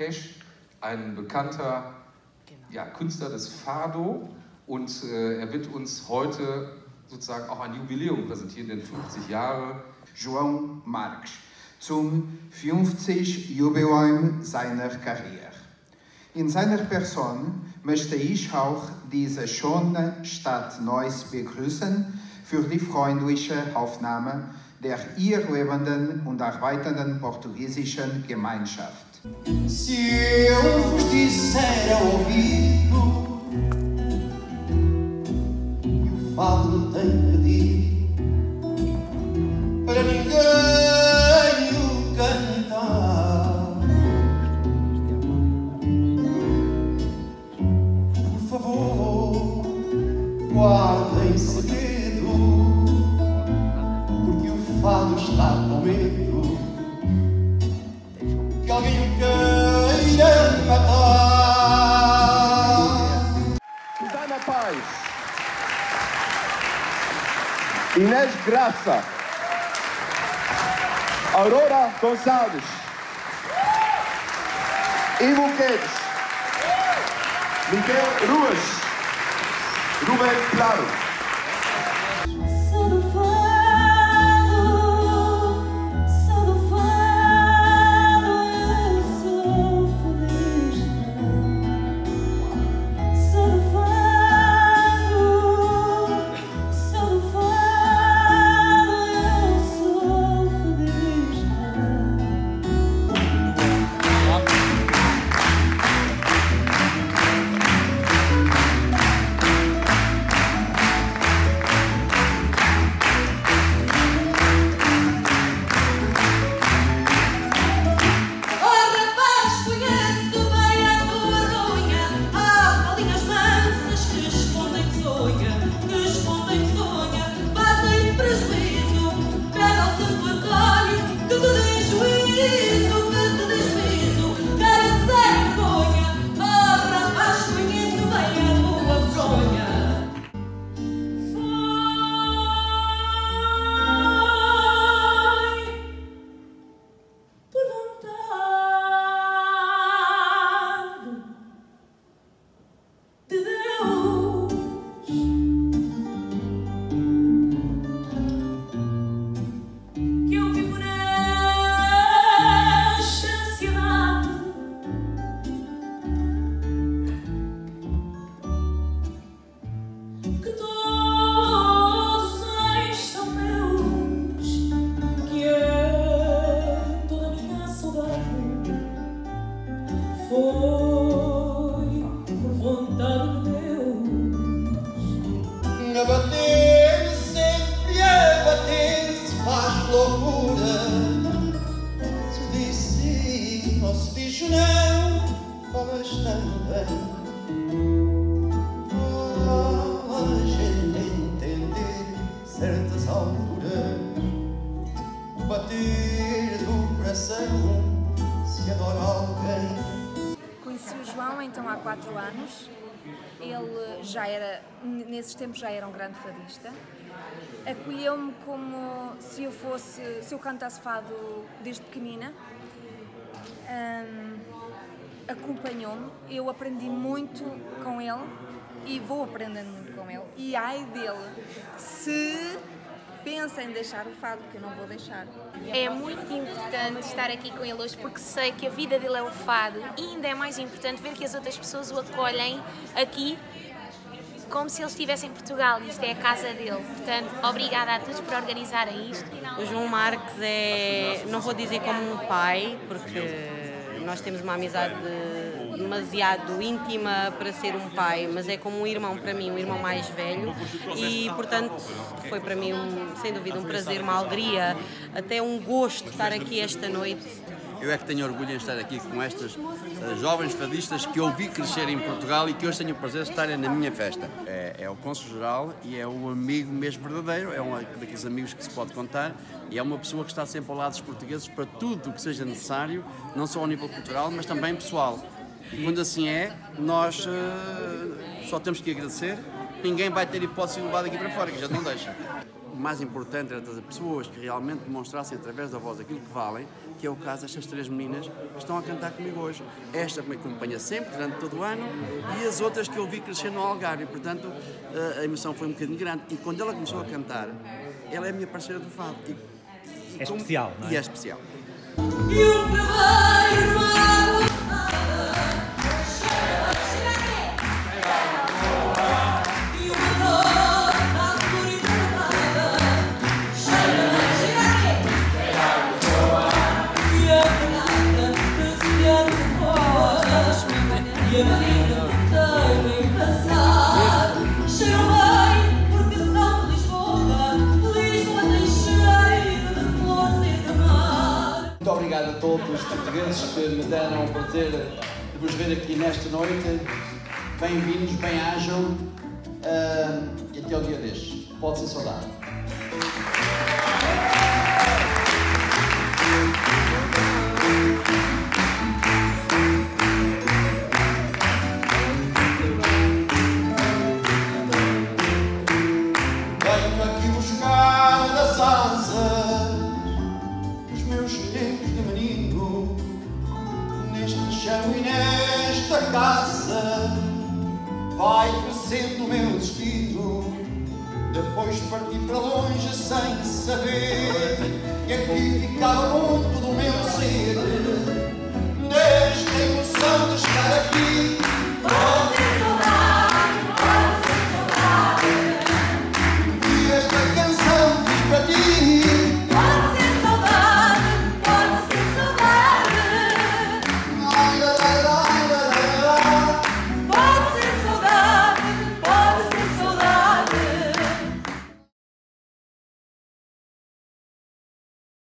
Marrakesch, ein bekannter ja, Künstler des Fado und äh, er wird uns heute sozusagen auch ein Jubiläum präsentieren, denn 50 Jahre. João Marques, zum 50 Jubiläum seiner Karriere. In seiner Person möchte ich auch diese schöne Stadt Neuss begrüßen für die freundliche Aufnahme der hier lebenden und arbeitenden portugiesischen Gemeinschaft. Se eu vos disser ao ouvido que o fado tem pedido para ninguém o cantar, por favor, guardem segredo, porque o fado está com medo Inês Graça, Aurora Gonçalves, Ivo Quedes, Miguel Ruas, Rubem Claro. Conheci o João então há quatro anos. Ele já era, nesses tempos já era um grande fadista. Acolheu-me como se eu fosse, se eu cantasse fado desde pequenina. Acompanhou-me, eu aprendi muito com ele e vou aprendendo muito com ele. E ai dele, se pensa em deixar o fado, que eu não vou deixar. É muito importante estar aqui com ele hoje porque sei que a vida dele é o fado e ainda é mais importante ver que as outras pessoas o acolhem aqui como se ele estivesse em Portugal. Isto é a casa dele. Portanto, obrigada a todos por organizarem isto. O João Marques é, não vou dizer como um pai, porque nós temos uma amizade demasiado íntima para ser um pai, mas é como um irmão para mim, um irmão mais velho e, portanto, foi para mim, um, sem dúvida, um prazer, uma alegria, até um gosto estar aqui esta noite. Eu é que tenho orgulho em estar aqui com estas eh, jovens fadistas que eu vi crescer em Portugal e que hoje tenho o prazer de estarem na minha festa. É, é o cônsul-geral e é o amigo mesmo verdadeiro, é um daqueles amigos que se pode contar e é uma pessoa que está sempre ao lado dos portugueses para tudo o que seja necessário, não só ao nível cultural, mas também pessoal. E quando assim é, nós eh, só temos que agradecer. Ninguém vai ter hipótese de levar daqui para fora, que já não deixa. Mais importante era trazer pessoas que realmente demonstrassem através da voz aquilo que valem, que é o caso destas três meninas que estão a cantar comigo hoje. Esta me acompanha sempre, durante todo o ano, e as outras que eu vi crescer no Algarve. E, portanto, a emoção foi um bocadinho grande. E quando ela começou a cantar, ela é a minha parceira do fado. E, é especial, não é? E é especial. E o todos os portugueses que me deram o prazer de vos ver aqui nesta noite. Bem-vindos, bem-ajam ah, e até o dia deste. Pode ser saudade. Casa vai crescendo o meu destino. Depois parti para longe sem saber que aqui ficava muito do meu ser